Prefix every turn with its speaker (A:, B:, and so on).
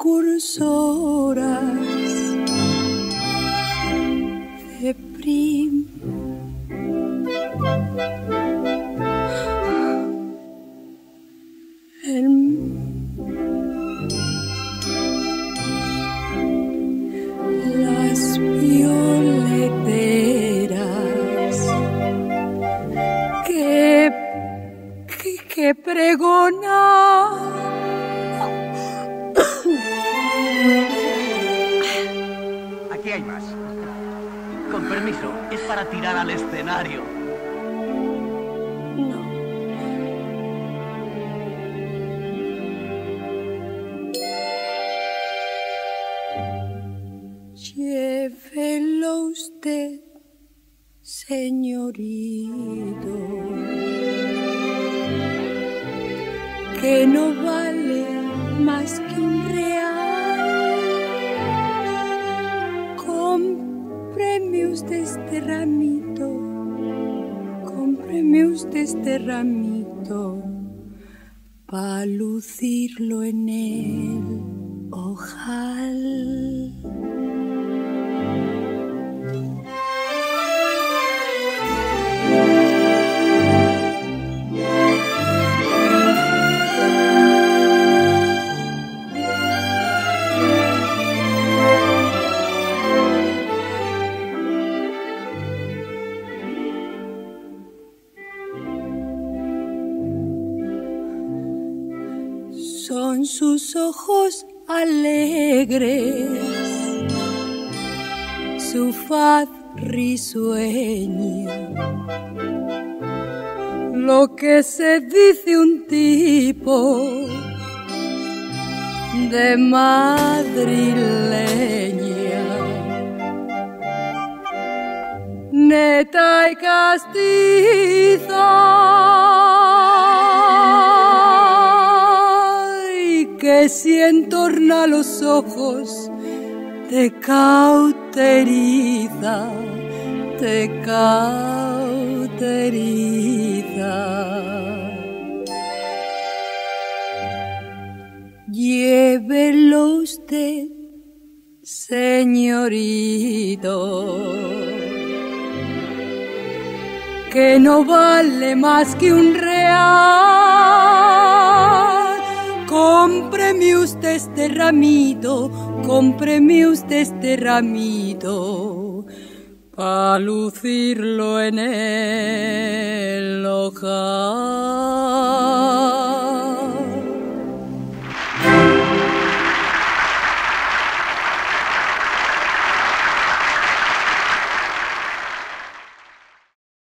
A: precursoras de prim. las violeteras que, que, que pregonan
B: Con permiso, es para tirar al escenario.
A: No. Llévelo usted, señorito, que no vale más que un real. Cómpreme usted este ramito, pa' lucirlo en el Son sus ojos alegres, su faz risueña. Lo que se dice un tipo de madrileña. Neta y castiza y entorna los ojos te cauteriza, te cauteriza. Llévelo usted, señorito, que no vale más que un real. Este ramito, cómpreme usted este ramito, pa' lucirlo en el ojal.